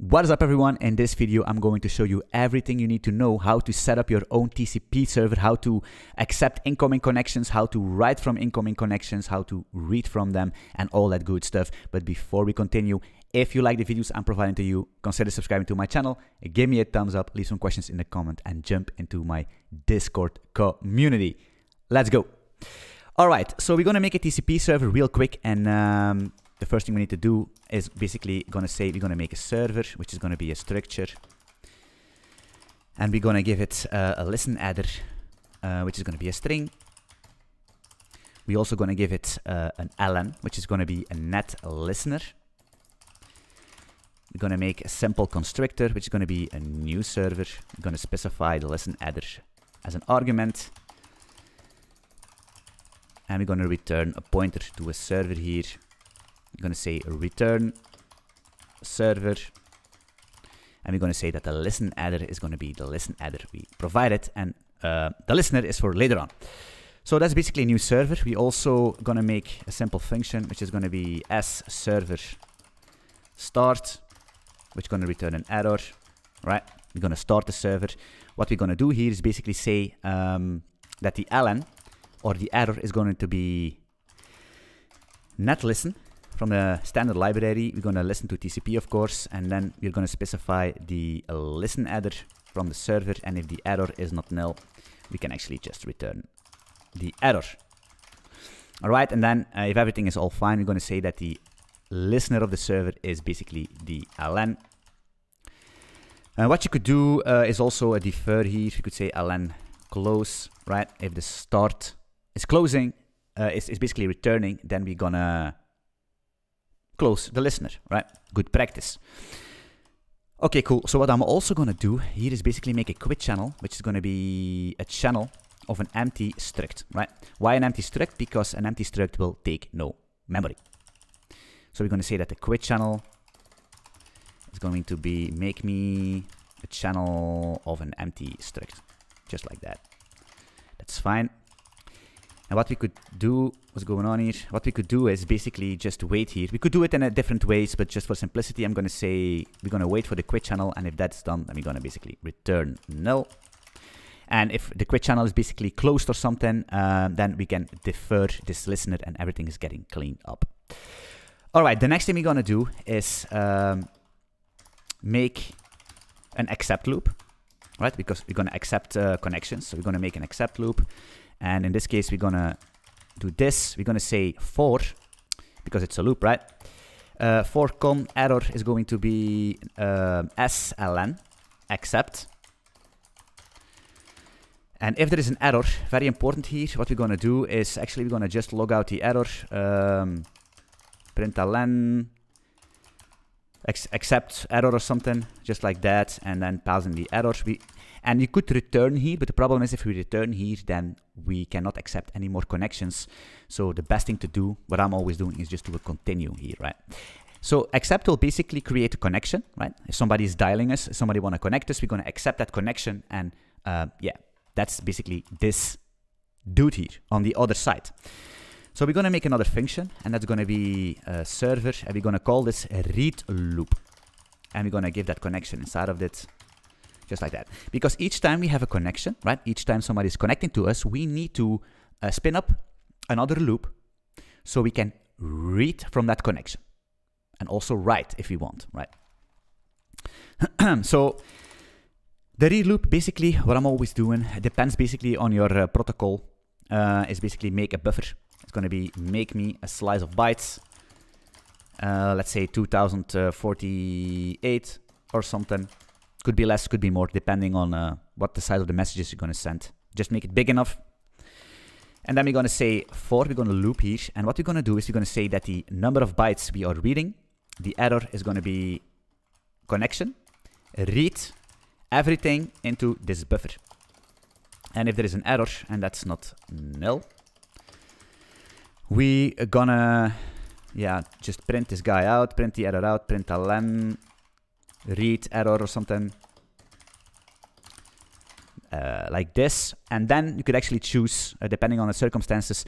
What is up everyone? In this video I'm going to show you everything you need to know how to set up your own TCP server, how to accept incoming connections, how to write from incoming connections, how to read from them and all that good stuff. But before we continue, if you like the videos I'm providing to you, consider subscribing to my channel, give me a thumbs up, leave some questions in the comment and jump into my Discord community. Let's go. All right, so we're gonna make a TCP server real quick and um, the first thing we need to do is basically going to say we're going to make a server, which is going to be a structure. And we're going to give it uh, a listen adder, uh, which is going to be a string. We're also going to give it uh, an ln, which is going to be a net listener. We're going to make a simple constructor, which is going to be a new server. We're going to specify the listen adder as an argument. And we're going to return a pointer to a server here I'm going to say return server. And we're going to say that the listen adder is going to be the listen adder we provided. And uh, the listener is for later on. So that's basically a new server. We also going to make a simple function, which is going to be s server start, which is going to return an error, right? We're going to start the server. What we're going to do here is basically say um, that the ln or the error is going to be net listen from the standard library, we're going to listen to TCP, of course, and then we're going to specify the listen adder from the server, and if the error is not null, we can actually just return the error. All right, and then uh, if everything is all fine, we're going to say that the listener of the server is basically the ln. Uh, what you could do uh, is also a defer here. You could say ln close, right? If the start is closing, uh, is, is basically returning, then we're gonna close the listener, right? Good practice. Okay, cool. So what I'm also going to do here is basically make a quit channel, which is going to be a channel of an empty struct, right? Why an empty struct? Because an empty struct will take no memory. So we're going to say that the quit channel is going to be make me a channel of an empty struct, just like that. That's fine. And what we could do, what's going on here? What we could do is basically just wait here. We could do it in a different ways, but just for simplicity, I'm going to say we're going to wait for the quit channel. And if that's done, then we're going to basically return null. And if the quit channel is basically closed or something, um, then we can defer this listener and everything is getting cleaned up. All right, the next thing we're going to do is um, make an accept loop, right? Because we're going to accept uh, connections. So we're going to make an accept loop. And in this case, we're gonna do this. We're gonna say for, because it's a loop, right? Uh, for com error is going to be uh, sln accept. And if there is an error, very important here, what we're to do is actually we're to just log out the error, um, println, accept error or something, just like that, and then pass in the error. We and you could return here, but the problem is if we return here, then we cannot accept any more connections. So the best thing to do, what I'm always doing, is just a continue here, right? So accept will basically create a connection, right? If somebody is dialing us, somebody want to connect us, we're going to accept that connection. And uh, yeah, that's basically this dude here on the other side. So we're going to make another function, and that's going to be a server, and we're going to call this read loop. And we're going to give that connection inside of it just like that. Because each time we have a connection, right? Each time somebody is connecting to us, we need to uh, spin up another loop so we can read from that connection and also write if we want, right? so the read loop, basically, what I'm always doing, depends basically on your uh, protocol, uh, is basically make a buffer. It's going to be make me a slice of bytes, uh, let's say 2048 or something. Could be less, could be more, depending on uh, what the size of the messages you're going to send. Just make it big enough. And then we're going to say for, we're going to loop here. And what we're going to do is we're going to say that the number of bytes we are reading, the error is going to be connection, read everything into this buffer. And if there is an error, and that's not null, we are gonna, yeah, just print this guy out, print the error out, print a ln read error or something uh, like this. And then you could actually choose, uh, depending on the circumstances,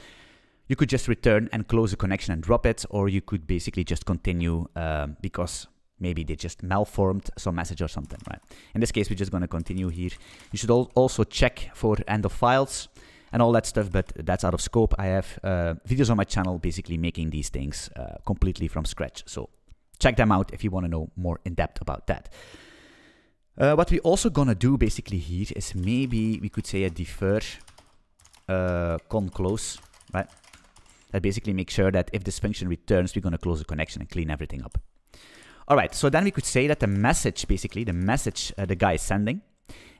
you could just return and close the connection and drop it, or you could basically just continue um, because maybe they just malformed some message or something, right? In this case, we're just going to continue here. You should al also check for end of files and all that stuff, but that's out of scope. I have uh, videos on my channel basically making these things uh, completely from scratch. So check them out if you want to know more in depth about that. Uh, what we're also gonna do basically here is maybe we could say a defer uh, con close, right? That basically makes sure that if this function returns, we're gonna close the connection and clean everything up. All right, so then we could say that the message, basically, the message uh, the guy is sending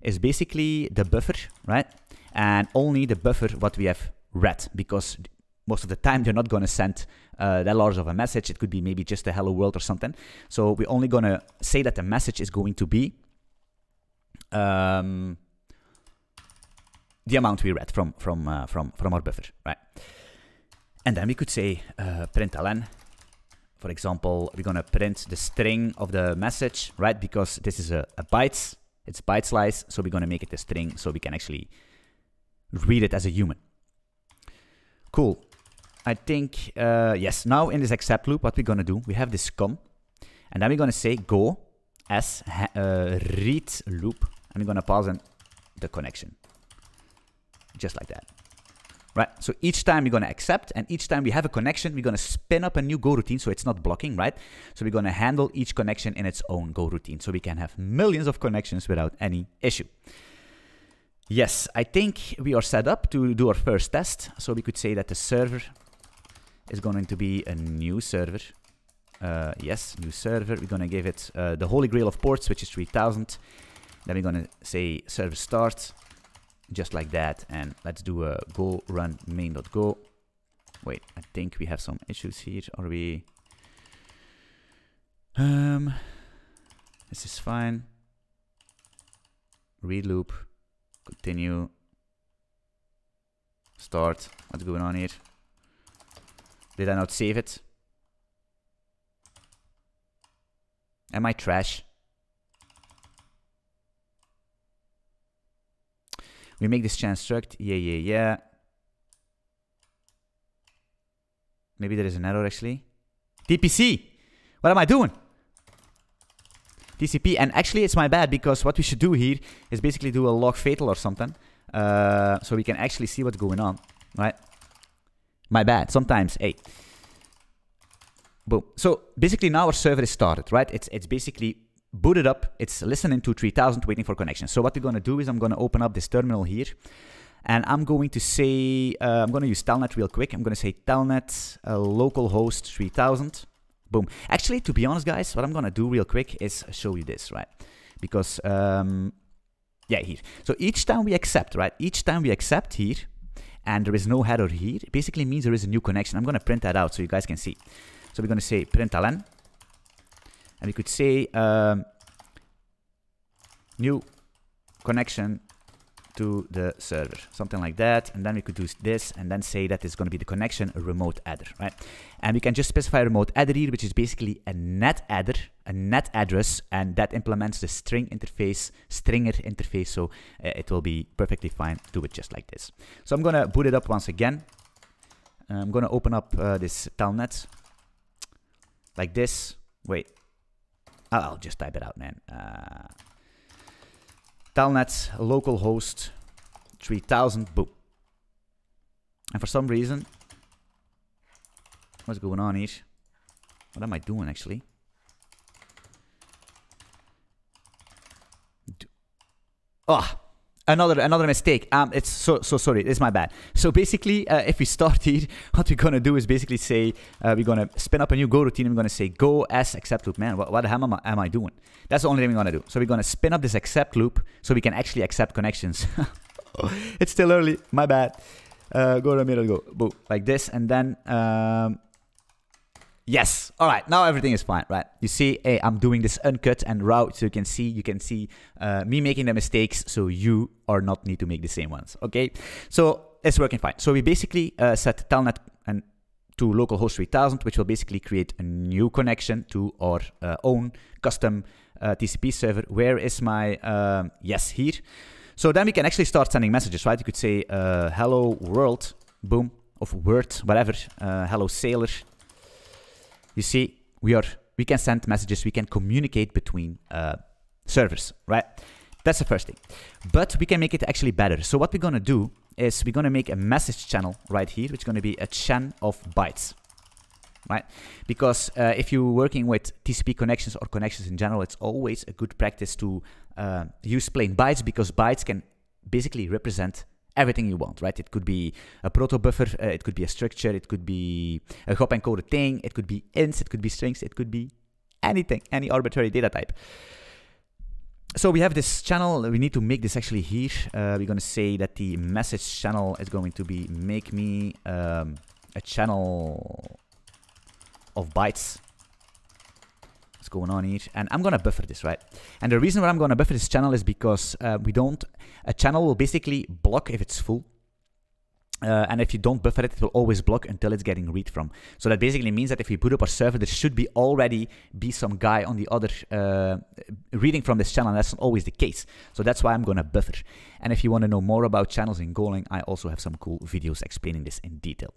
is basically the buffer, right? And only the buffer what we have read, because most of the time they're not going to send uh, that large of a message. It could be maybe just a hello world or something. So we're only going to say that the message is going to be um, the amount we read from from uh, from from our buffer, right? And then we could say uh, println. For example, we're gonna print the string of the message, right? Because this is a, a bytes, it's byte slice, so we're gonna make it a string so we can actually read it as a human. Cool. I think, uh, yes, now in this accept loop, what we're gonna do, we have this com, and then we're gonna say go as uh, read loop and we're going to pause in the connection. Just like that. Right, so each time we're going to accept, and each time we have a connection, we're going to spin up a new Go routine so it's not blocking, right? So we're going to handle each connection in its own Go routine so we can have millions of connections without any issue. Yes, I think we are set up to do our first test. So we could say that the server is going to be a new server. Uh, yes, new server. We're going to give it uh, the holy grail of ports, which is 3000. Then we're gonna say server start, just like that. And let's do a go run main.go. Wait, I think we have some issues here. Are we? Um, this is fine. Read loop, continue, start. What's going on here? Did I not save it? Am I trash? We make this chance struct. Yeah, yeah, yeah. Maybe there is an error actually. TPC! What am I doing? TCP. And actually it's my bad because what we should do here is basically do a log fatal or something. Uh, so we can actually see what's going on. Right? My bad. Sometimes, hey. Boom. So basically now our server is started, right? It's, it's basically booted up. It's listening to 3000 waiting for connection. So what we're going to do is I'm going to open up this terminal here. And I'm going to say, uh, I'm going to use telnet real quick. I'm going to say telnet uh, localhost 3000. Boom. Actually, to be honest, guys, what I'm going to do real quick is show you this, right? Because, um, yeah, here. So each time we accept, right? Each time we accept here, and there is no header here, it basically means there is a new connection. I'm going to print that out so you guys can see. So we're going to say println and we could say um, new connection to the server, something like that. And then we could do this and then say that it's going to be the connection remote adder, right? And we can just specify a remote adder here, which is basically a net adder, a net address, and that implements the string interface, stringer interface. So uh, it will be perfectly fine. To do it just like this. So I'm going to boot it up once again. I'm going to open up uh, this telnet like this. Wait, I'll just type it out, man. Uh, Telnet localhost 3000, boom. And for some reason, what's going on here? What am I doing actually? Oh, another another mistake. Um, it's so so sorry. It's my bad. So basically, uh, if we start here, what we're gonna do is basically say uh, we're gonna spin up a new Go routine. We're gonna say Go as accept loop. Man, what, what the hell am I, am I doing? That's the only thing we're gonna do. So we're gonna spin up this accept loop so we can actually accept connections. it's still early. My bad. Uh, go to the middle. Go boom like this, and then. Um, Yes. All right. Now everything is fine, right? You see, hey, I'm doing this uncut and raw, so you can see, you can see uh, me making the mistakes, so you are not need to make the same ones. Okay. So it's working fine. So we basically uh, set telnet and to localhost 3000, which will basically create a new connection to our uh, own custom uh, TCP server. Where is my um, yes here? So then we can actually start sending messages, right? You could say uh, hello world, boom, of word, whatever, uh, hello sailor you see, we are we can send messages, we can communicate between uh, servers, right? That's the first thing. But we can make it actually better. So what we're going to do is we're going to make a message channel right here, which is going to be a chan of bytes, right? Because uh, if you're working with TCP connections or connections in general, it's always a good practice to uh, use plain bytes because bytes can basically represent everything you want, right? It could be a proto buffer, uh, it could be a structure, it could be a gob encoded thing, it could be ints, it could be strings, it could be anything, any arbitrary data type so we have this channel. We need to make this actually here. Uh, we're going to say that the message channel is going to be make me um, a channel of bytes. Going on here? And I'm going to buffer this, right? And the reason why I'm going to buffer this channel is because uh, we don't... A channel will basically block if it's full. Uh, and if you don't buffer it, it will always block until it's getting read from. So that basically means that if we boot up our server, there should be already be some guy on the other uh, reading from this channel. And that's not always the case. So that's why I'm going to buffer. And if you want to know more about channels in Golang, I also have some cool videos explaining this in detail.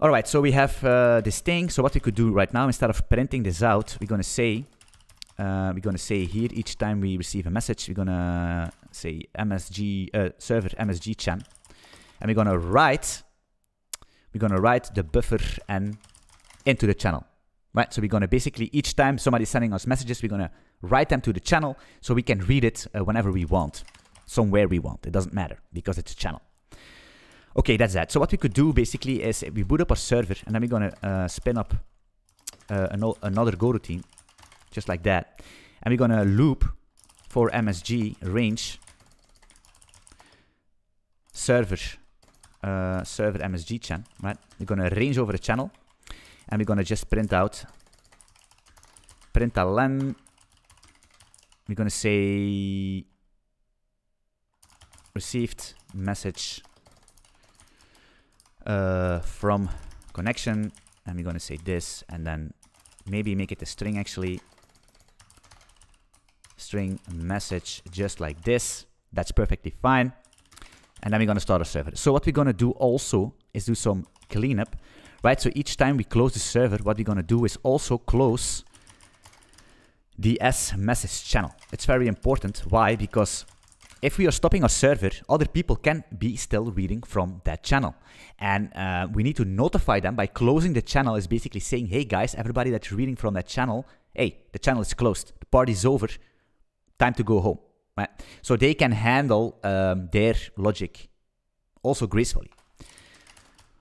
All right, so we have uh, this thing. So what we could do right now, instead of printing this out, we're going to say, uh, we're to say here, each time we receive a message, we're going to say MSG, uh, server MSG chan. And we're going to write we're to write the buffer n into the channel right? So we're going to basically each time somebody's sending us messages we're to write them to the channel so we can read it uh, whenever we want somewhere we want. It doesn't matter because it's a channel okay that's that so what we could do basically is we boot up our server and then we're to uh, spin up uh, an another go routine just like that and we're to loop for msg range server uh, server MSG chan, right? We're gonna range over a channel, and we're gonna just print out println. We're gonna say received message uh, from connection, and we're gonna say this, and then maybe make it a string actually. String message just like this. That's perfectly fine and then we're going to start a server. So what we're going to do also is do some cleanup, right? So each time we close the server, what we're going to do is also close the S message channel. It's very important. Why? Because if we are stopping a server, other people can be still reading from that channel. And uh, we need to notify them by closing the channel is basically saying, hey guys, everybody that's reading from that channel, hey, the channel is closed. The party's over. Time to go home. Right? So they can handle um, their logic also gracefully.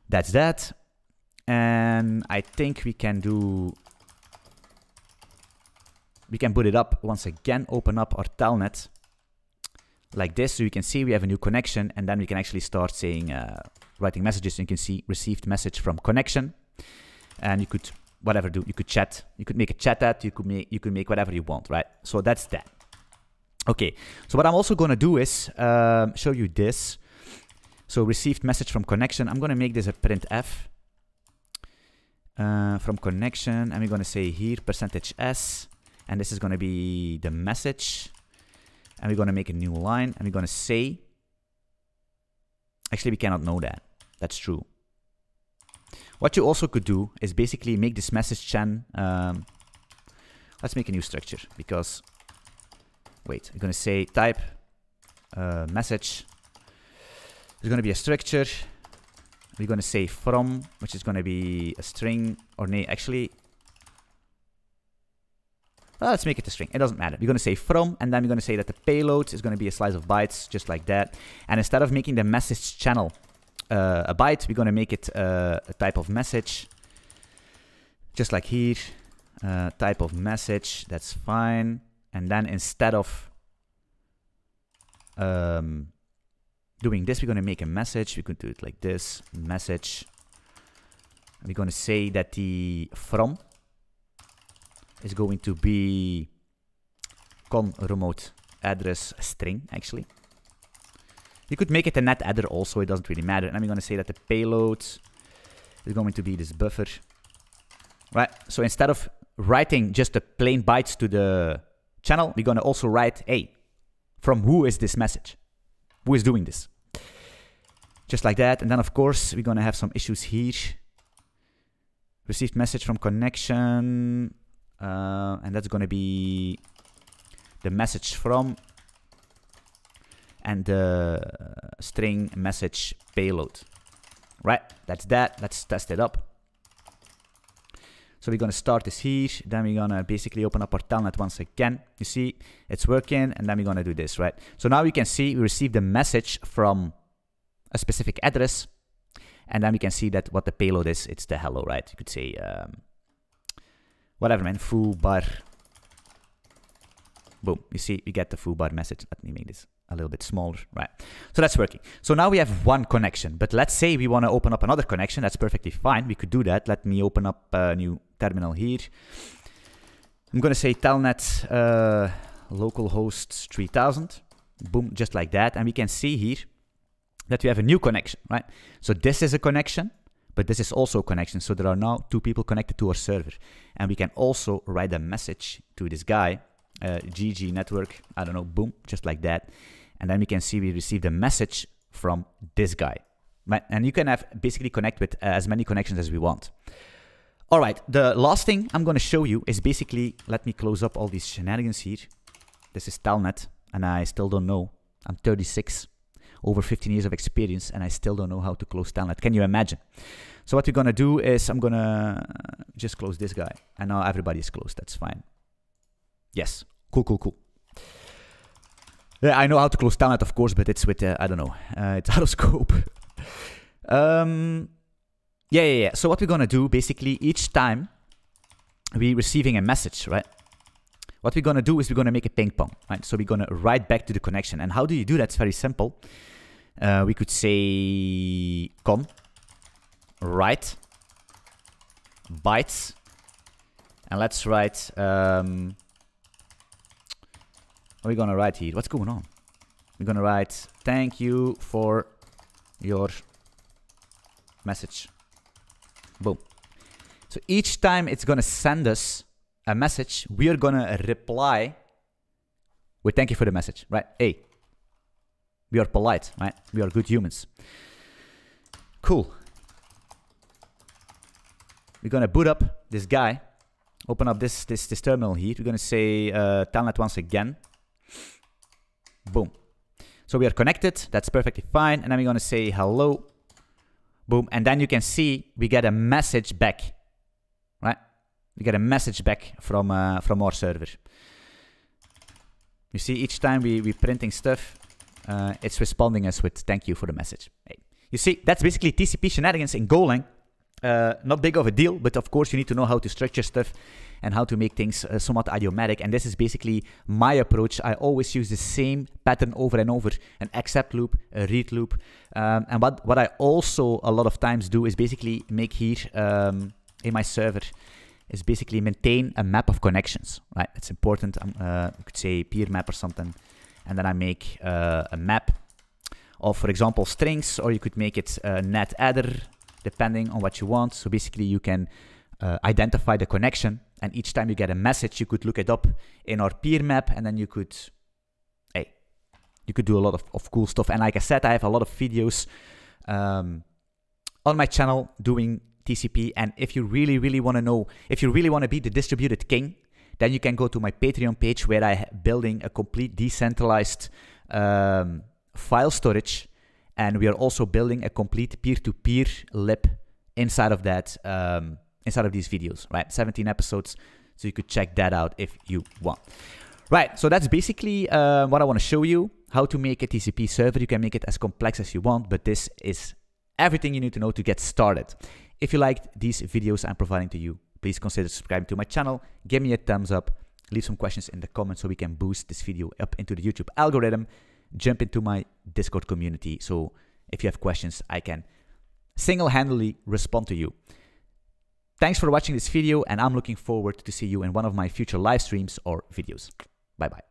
That's that. And I think we can do... We can put it up once again, open up our telnet like this. So you can see we have a new connection and then we can actually start saying, uh, writing messages. You can see received message from connection. And you could, whatever do, you could chat. You could make a chat that, you could make, you could make whatever you want, right? So that's that. Okay, so what I'm also going to do is um, show you this. So received message from connection. I'm going to make this a printf uh, from connection. And we're going to say here percentage s. And this is going to be the message. And we're going to make a new line. And we're going to say. Actually, we cannot know that. That's true. What you also could do is basically make this message chan. Um, let's make a new structure because wait, I'm going to say type uh, message. There's going to be a structure. We're going to say from, which is going to be a string, or nay, actually, well, let's make it a string. It doesn't matter. We're going to say from, and then we're going to say that the payload is going to be a slice of bytes, just like that. And instead of making the message channel uh, a byte, we're going to make it uh, a type of message, just like here. Uh, type of message, that's fine. And then instead of um, doing this, we're going to make a message. We could do it like this, message. We're going to say that the from is going to be con remote address string, actually. You could make it a net adder also, it doesn't really matter. And I'm going to say that the payload is going to be this buffer. Right, so instead of writing just the plain bytes to the channel, we're going to also write, hey, from who is this message? Who is doing this? Just like that. And then, of course, we're going to have some issues here. Received message from connection. Uh, and that's going to be the message from and the string message payload. Right, that's that. Let's test it up. So we're going to start this here. Then we're going to basically open up our telnet once again. You see, it's working. And then we're going to do this, right? So now we can see we received a message from a specific address. And then we can see that what the payload is. It's the hello, right? You could say, um, whatever, man. Foo bar. Boom. You see, we get the foo bar message. Let me make this a little bit smaller, right? So that's working. So now we have one connection, but let's say we want to open up another connection. That's perfectly fine. We could do that. Let me open up a new terminal here. I'm going to say telnet uh, localhost 3000. Boom, just like that. And we can see here that we have a new connection, right? So this is a connection, but this is also a connection. So there are now two people connected to our server. And we can also write a message to this guy, uh, GG network, I don't know, boom, just like that. And then we can see we received a message from this guy. And you can have basically connect with uh, as many connections as we want. All right, the last thing I'm going to show you is basically, let me close up all these shenanigans here. This is Telnet, and I still don't know. I'm 36, over 15 years of experience, and I still don't know how to close Telnet. Can you imagine? So what we're to do is I'm to just close this guy. And now everybody is closed. That's fine. Yes. Cool, cool, cool. Yeah, I know how to close Telnet, of course, but it's with, uh, I don't know, uh, it's out of scope. um, yeah, yeah, yeah. So what we're to do, basically, each time we're receiving a message, right? What we're going to do is we're going to make a ping pong, right? So we're going to write back to the connection. And how do you do that? It's very simple. Uh, we could say com, write, bytes, and let's write, um, what are we going to write here? What's going on? We're going to write, thank you for your message. Boom. So each time it's going to send us a message, we are to reply with thank you for the message, right? Hey, we are polite, right? We are good humans. Cool. We're to boot up this guy, open up this, this, this terminal here. We're to say uh, telnet once again. Boom. So we are connected. That's perfectly fine. And then we're to say hello Boom. And then you can see we get a message back? We get a message back from, uh, from our server. You see, each time we, we printing stuff, uh, it's responding us with thank you for the message. Hey. You see, that's basically TCP shenanigans in Golang. Uh, not big of a deal, but of course you need to know how to structure stuff and how to make things uh, somewhat idiomatic. And this is basically my approach. I always use the same pattern over and over, an accept loop, a read loop. Um, and what, what I also a lot of times do is basically make here um, in my server is basically maintain a map of connections, right? It's important. Um, uh, you could say peer map or something. And then I make uh, a map of, for example, strings, or you could make it a net adder, depending on what you want. So basically you can uh, identify the connection and each time you get a message, you could look it up in our peer map and then you could, hey, you could do a lot of, of cool stuff. And like I said, I have a lot of videos um, on my channel doing TCP. And if you really, really want to know, if you really want to be the distributed king, then you can go to my Patreon page where I'm building a complete decentralized um, file storage. And we are also building a complete peer-to-peer -peer lib inside of that um, inside of these videos, right? 17 episodes, so you could check that out if you want. Right, so that's basically uh, what I want to show you, how to make a TCP server. You can make it as complex as you want, but this is everything you need to know to get started. If you liked these videos I'm providing to you, please consider subscribing to my channel, give me a thumbs up, leave some questions in the comments so we can boost this video up into the YouTube algorithm, jump into my Discord community so if you have questions, I can single-handedly respond to you. Thanks for watching this video and I'm looking forward to see you in one of my future live streams or videos. Bye bye.